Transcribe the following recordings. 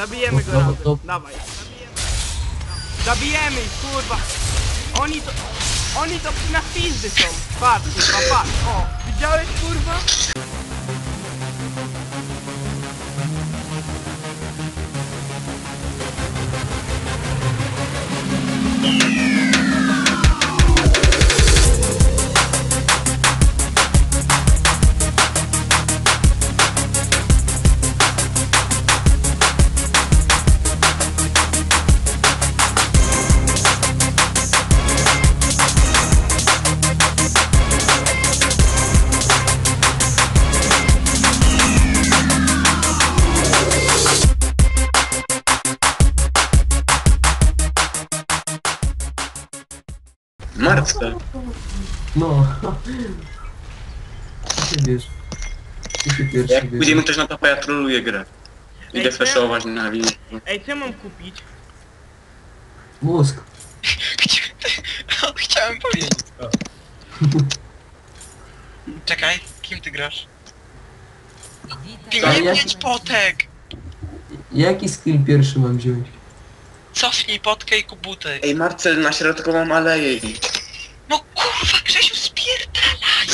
Zabijemy go No, razem. to- Dawaj. Zabijemy. Zabijemy ich, kurwa. Oni to... Oni to na pizdy są. Patrz, kurwa, patrz. O, widziałeś, kurwa? Marcel. No. Ty wiesz. Ty się pierwszy Jak wiesz. pójdziemy ktoś na topa, ja trolluję grę. Idę Ej, flashować na linię. Ej, co ja mam kupić? Mózg. Chciałem powiedzieć to. Czekaj, kim ty grasz? Nie ja- mieć potek! Jaki skill pierwszy mam wziąć? Cofnij potkę i kup butek. Ej Marcel, na środkową aleję idź. No kurwa, Grzesiu, spierdalaj!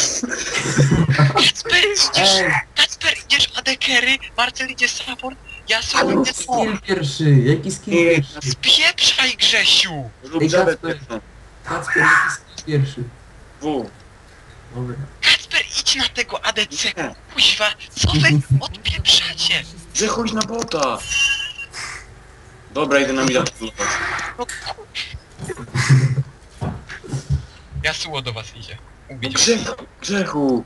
Kacper, idziesz, Ej, Kacper, idziesz adekery, Marcel idzie support, ja sobie idę top. skill pierwszy. Jaki skill Nie. pierwszy? Spieprzaj, Grzesiu! Ej, żabę Kacper. pierwszą. Kacper, jaki skill pierwszy? W. Dobra. Kacper, idź na tego ADC, Nie. kuźwa, co wy odpieprzacie? Że chodź na bota. Dobra, idę na mida. No kur... Jasuło do was idzie. No Ubić. Grzechu, Grzechu.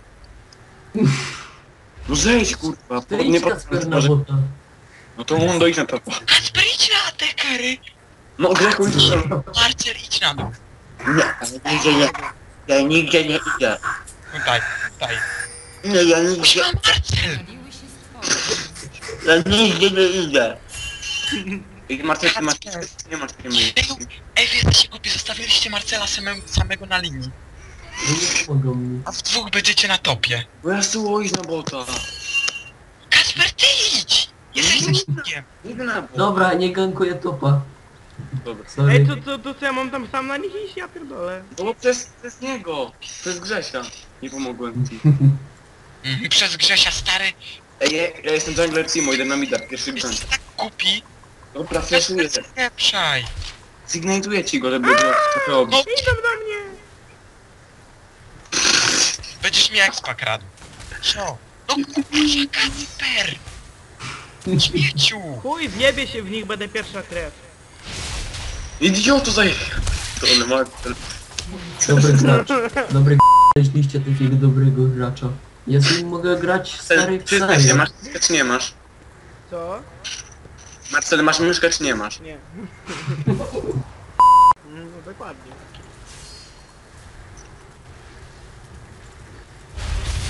No zejdź kurwa, Ty nie idź. Kacper na może- bota. No to Mundo idź na topa. Kacper, idź na adekery! No Grzechu idź na Marcel, idź na dół. Nie, nigdzie nie. Ja nigdzie nie idę. Tutaj, tutaj. Nie, ja nigdzie, Kuźwa, Marcel! ja nigdzie nie idę. Ej Marcel, ty masz... Nie masz nie Ej, ej, wy jesteście głupi, zostawiliście Marcela samego, samego na linii. No nie pomogą mi. A w dwóch będziecie na topie. Bo ja suło idź na bota. Kasper, ty idź! Jesteś. Idę na bota. Dobra, nie gankuję topa. Dobra. Sorry. Ej, to, to, to co ja mam tam sam na nich iść? Ja pierdolę. No bo przez, przez niego. Przez Grzesia. Nie pomogłem ci. Mhm, Przez Grzesia, stary, Ej, ja, ja jestem jungler Timo, idę na mida, pierwszy jesteś tak głupi. Dobra, flashuję. Kasper, spieprzaj. Signatuję ci go, żeby go robić. No, Idą do mnie! będziesz mi expa kradł. Co? No kurwa, Kasper! Śmieciu! Chuj, wjebie się w nich, będę pierwsza krew. Idioto zaje... To on ma... Dobry gracz. Dobry znaleźliście takiego dobrego gracza. Ja z nim mogę grać w Przyznaj się, serio. masz myszkę czy nie masz? Co? Marcel, masz myszkę czy nie masz? Nie. Mm, No dokładnie.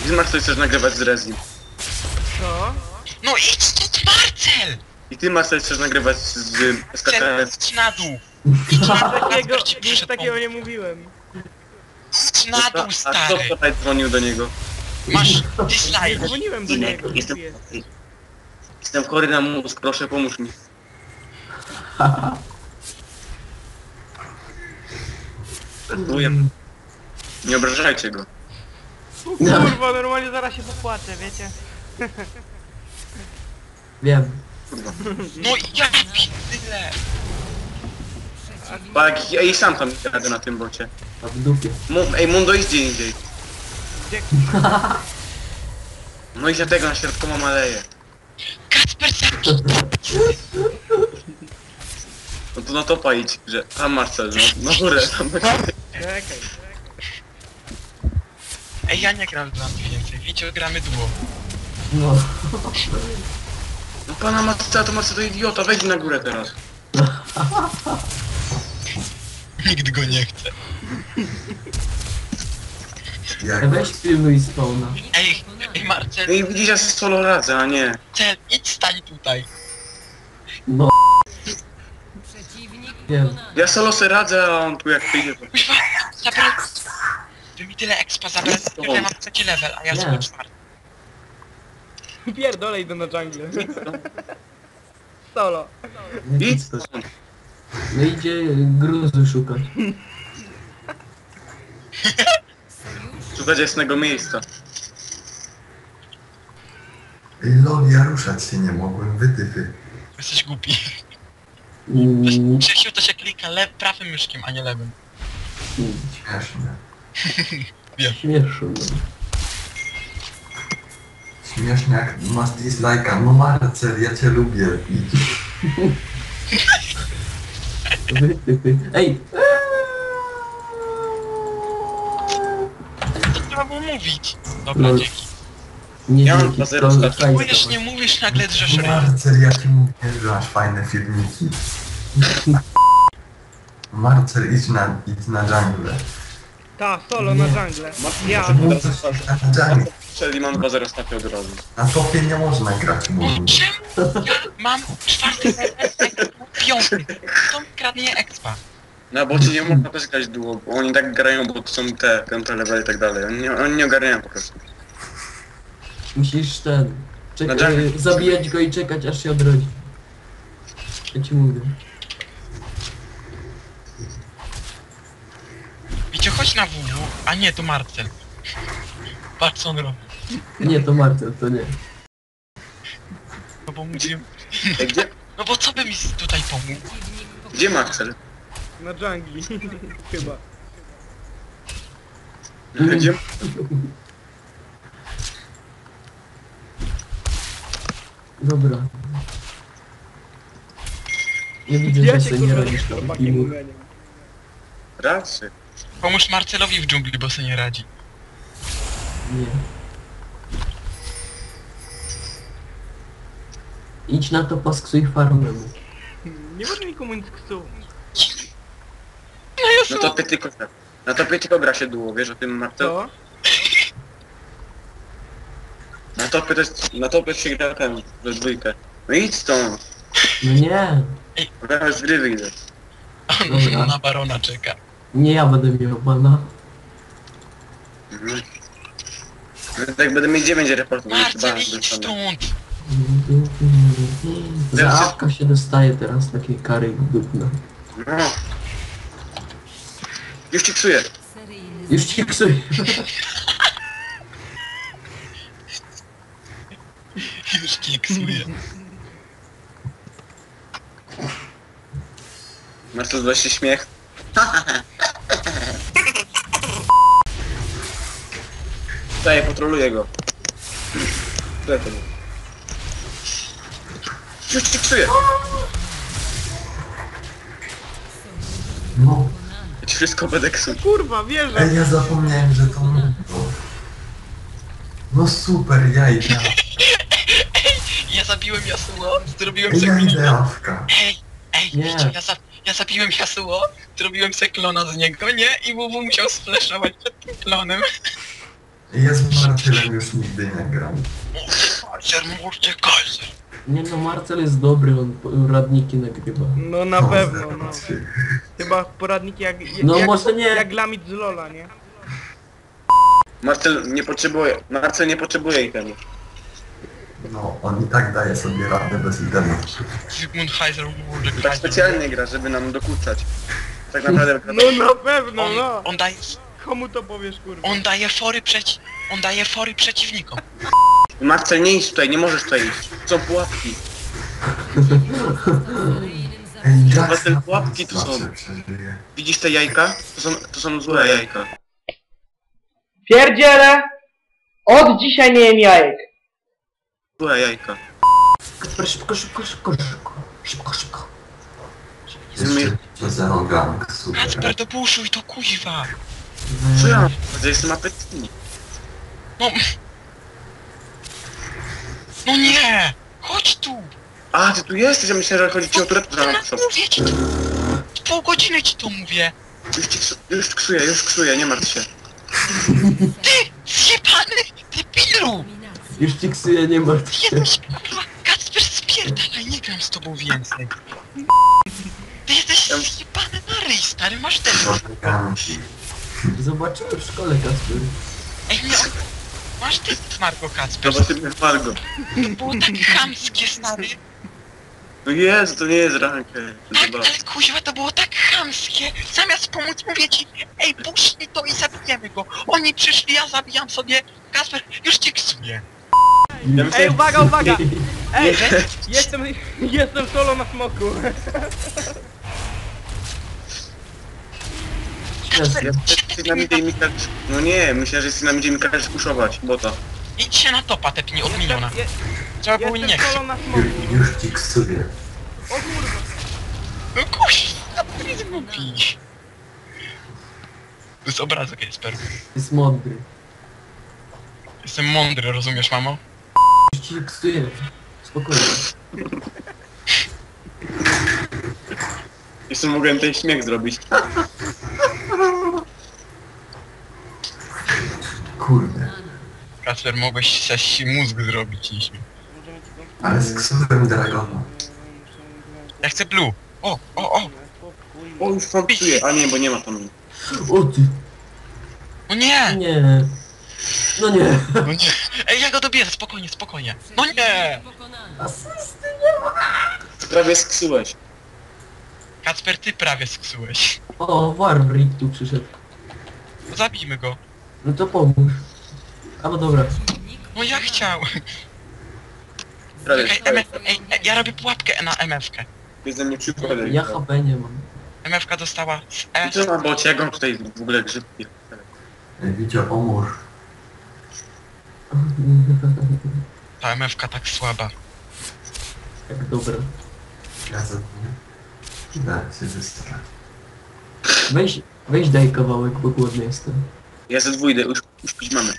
Gdy Marcel chcesz nagrywać z Rezi? Co? No idź stąd, Marcel! I ty Marcel chcesz nagrywać z SKKS? idź na dół! Nic takiego, Kasper ci nic przyszedł takiego nie mówiłem. Idź na A dół, kto stary! wczoraj dzwonił do niego? Masz Nie dislike. dzwoniłem do Inek, niego. jestem... Jestem chory na mózg, proszę pomóż mi. Żartuję. Nie obrażajcie go. Kurwa, normalnie zaraz się popłaczę, wiecie? Wiem. Kurwa. No i ja tyle. Bagi, ej, sam tam jadę na tym bocie. A w dupie. Mów, ej, Mundo idź gdzie indziej. Gdzie? No i ja tego na środkową aleję. No to na topa idź, że... Tam Marcel, no, na górę. Tam Czekaj. Ej, ja nie gram w Dante więcej. Widzicie, gramy duo. No. No pana Marcela to Marcel to idiota, wejdź na górę teraz. Nikt go nie chce. E, Weź pilnuj spawna. Ej, ej Marcel, i widzisz, ja solo radzę, a nie. cel, idź stań tutaj. No. Wiem. Ja solo se radzę, a on tu jak przyjdzie to... Kuźwa, zabrał... Wy mi tyle expa zabrał, ja mam trzeci level, a ja Nie. sobie czwarty. Pierdolę idę na jungle. Solo. Idź spec? stąd. No idzie gruzu szukać. Szukać jasnego miejsca. Ej, lol, ja ruszać się nie mogłem, wytyfy. Jesteś głupi. Mm, Krzysiu to się klika le prawym myszkiem, a nie lewym. Śmieszne. Śmieszne. Śmiesznie jak masz dislike'a. No Marcel, ja cię lubię. Idź. Ej! To trzeba było mówić. Dobra, Lol. dzięki. Nie Ja mam to zero. Mówisz, nie mówisz, nagle drzesz ryj. Marcel, ja ci mówię, że masz fajne filmiki. Marcel, idź na, idź na jungle. Ta, solo na jungle. Ja. Mówisz na jungle. Czyli mam 2-0 stopni od razu. Na topie nie można grać, czemu? Ja mam czwarty piąty. To mi kradnie expa. Na bocie nie można też grać duo, bo oni tak grają, bo to są te piąte level i tak dalej. Oni nie, oni nie ogarniają po prostu. Musisz ten... Na Czekaj, jungle. zabijać go i czekać aż się odrodzi. Ja ci mówię. Wiecie, chodź na WW, a nie, to Marcel. Patrz co on robi. Nie, to Marcel, to nie. No bo mówiłem... Ej, gdzie, No bo co by mi tutaj pomógł? gdzie Marcel? Na dżungli. Chyba. Gdzie? Dobra. Nie widzę, Ja że się sobie nie kurwa radzisz z tam. chłopakiem Timur. uganiam. Racy. Pomóż Marcelowi w dżungli, bo sobie nie radzi. Nie. Idź na to pasksuj farmę. mu. Nie można nikomu nic ksu. Na topie tylko Na topie tylko gra się duo, wiesz o tym Marcel? Co? Na topie to jest, na topie się gra ten, we dwójkę. No idź stąd. No nie. Teraz z gry wyjdę. Dobra. Na barona czeka. Nie ja będę miał pana. Mhm. Jak będę mieć 9 reportów, Marcel, chyba idź dostanę. stąd! Za awka się dostaje teraz takiej kary dupna. No. Już ci psuję. Już ci ksuj. Już kiksuje. Marcel, weź się śmiech. Daję, potroluję go. Co ja to mówię? Już ci psuję. No, Ja ci wszystko będę ksuł. Kurwa, wierzę. ej, ja zapomniałem, że to. No super, ja idę. Ja zabiłem Yasuo, zrobiłem idę klona. Ej, ej, Nie. wiecie, ja, za, ja zabiłem Yasuo, zrobiłem se klona z niego, nie? I WW musiał splashować przed tym klonem. Ja z Marcelem już nigdy nie gram. Kaiser, murcie, Kaiser. Nie no, Marcel jest dobry, on po- radniki nagrywa. No na No, pewno, no. Chyba poradniki jak... jak No jak, może nie. Jak Lamit z Lola, nie? Marcel nie potrzebuje, Marcel nie potrzebuje itemu. No, on i tak daje sobie radę bez itemu. Zygmunt Heiser, murcie, Tak Kaiser. specjalnie gra, żeby nam dokuczać. Tak naprawdę gra. No na pewno, On, no. on daje, Komu to powiesz, kurwa? on daje fory przeci... On daje fory przeciwnikom. Marcel nie idź tutaj, nie możesz tutaj iść. Są pułapki. Na pułapki tu są. Marcel. Widzisz te jajka? To są, to są złe jajka. Pierdziele! Od dzisiaj nie jem jajek. Złe jajka. Szybko, szybko, szybko, szybko, szybko. Szybko, szybko. Jeszcze to zero gang, super. Kacper, do buszu i to kuźwa. Co ja mam? Ja jestem apetyczny. No... No nie! Chodź tu! A, ty tu jesteś, ja myślałem, że chodzi ci o turetę No, za no, co. mówię ci to! Pół godziny ci to mówię! Już ci ksu- już ksuję, już ksuję, nie martw się. Ty! Zjebany! Ty pilu! Już ci ksuję, nie martw się. Jesteś kurwa! Kacper spierdalaj, nie gram z tobą więcej! Ty jesteś zjebany na ryj, stary, masz ten... Zobaczymy w szkole, Kasper. Ej, nie... Masz ten Marko Kacper, Zobaczymy Margo. to było tak chamskie, stary! No Jezu, to nie jest rankę. Tak, ale kuźwa to było tak chamskie. Zamiast pomóc mówię ci, ej puść mi to i zabijemy go. Oni przyszli, ja zabijam sobie. Kasper, już cię ksuję. Ej, uwaga, uwaga! Ej, jestem, jestem solo na smoku. No nie, myślę, że jesteś na midzie i mi każesz puszować, bota. Idź się na topa, te pni od je, Trzeba było nie jestem chcieć. solo na smoku. Już, ci ksuję. O kurwa. No kuźwa, to jest głupi. To jest obrazek, Jesper. Jest mądry. Jestem mądry, rozumiesz, mamo? Ci ksuję. Spokojnie. Jeszcze mogłem ten śmiech zrobić. Kurde. Kasper, mogłeś coś mózg zrobić niż mi. Ale sksułem dragona. Ja chcę blue. O, o, o. O, już fantuję. A nie, bo nie ma tam. O ty. No nie! Nie. No nie. No nie. Ja go dobiję, spokojnie, spokojnie. No nie! Asysty. Prawie sksułeś. Kacper, ty prawie sksułeś. O, Warbrick tu przyszedł. No zabijmy go. No to pomóż. A no dobra. No ja chciał. Prawie Ej, MF, ej, ej, ja robię pułapkę na MF-kę. Jest ze mnie przypadek. Ja HP nie mam. MF-ka dostała z E. I co na bocie, jak on tutaj w ogóle grzybki? Ej, Widzio, pomóż. Ta MF-ka tak słaba. Tak dobra. Ja za Da się wystrać. Weź, weź daj kawałek, bo głodny jestem. Ja ze dwójdę, już, już pić mamy.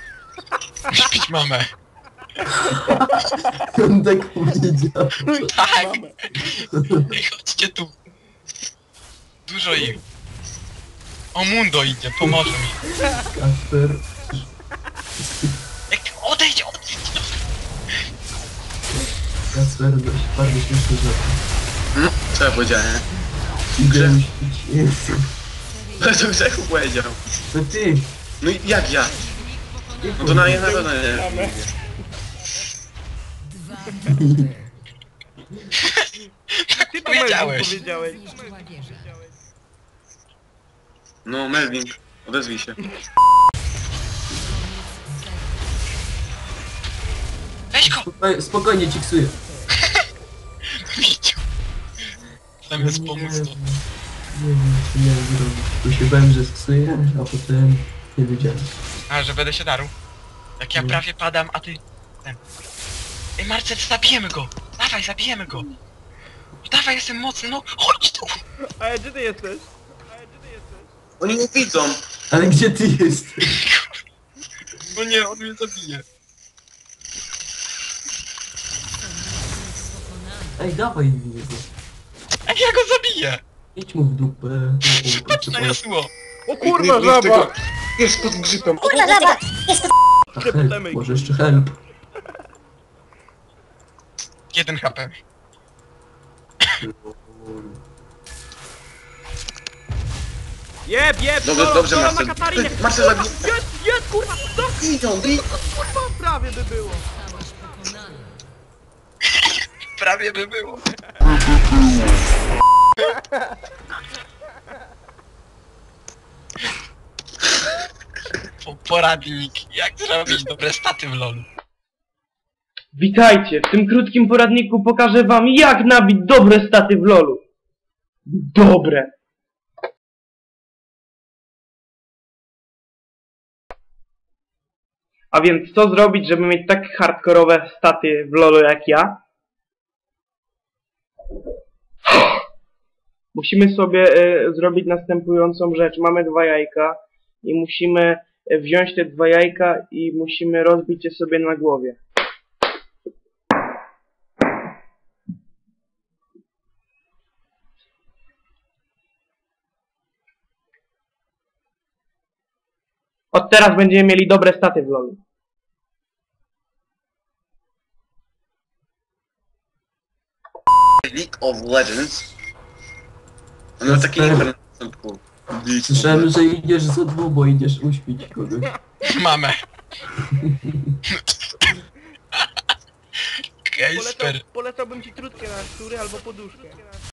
Śpić mamę. On tak powiedział. Tak. Ej, chodźcie tu. Dużo ich. O Mundo idzie, pomoże mi. Kasper. Kasper, dość bardzo śmieszny żart. Hmm? Co ja powiedziałem? Idę Grze- uśpić. Jezu. To Grzechu powiedział. To ty. No i jak ja? No to na na pewno nie. Ty powiedziałeś. No Melvin, odezwij się. Weź go. Spokojnie ci ksuję. Widział. Zamiast pomóc nie, to. nie wiem, co miałem zrobić. Bo się bałem, że sksuję, a potem nie wiedziałem. A, że będę się darł. Jak ja Nie. prawie padam, a ty... Ten. Ej Marcel, zabijemy go! Dawaj, zabijemy go! Dawaj, jestem mocny, no chodź tu! A gdzie ty jesteś? A gdzie ty jesteś? Oni nie widzą. Ale gdzie ty jesteś? No nie, on mnie zabije. Ej, dawaj mi go. Ej, ja go zabiję! Idź mu w dupę. Patrz na jasło! O kurwa, żaba! Jest pod grzybem. A help, może jeszcze help. Jeden HP. Jeb, jeb, Dobrze, solo, dobrze, solo Marcel. na Katarinie! Marcel zabij. Jest, jest, kurwa! To Idą, idą. kurwa prawie by było! Prawie by było. Po- Poradnik, jak zrobić dobre staty w LoLu. Witajcie, w tym krótkim poradniku pokażę wam jak nabić dobre staty w LoLu. Dobre. A więc co zrobić, żeby mieć tak hardkorowe staty w LoLu jak ja? Musimy sobie e, zrobić następującą rzecz. Mamy dwa jajka i musimy e, wziąć te dwa jajka i musimy rozbić je sobie na głowie. Od teraz będziemy mieli dobre staty w LoLu. League of Legends. On ma taki nick na początku. Słyszałem, że idziesz za dwóch, bo idziesz uśpić kogoś. Mamę. Polecał, polecałbym ci trutkę na skóry albo poduszkę.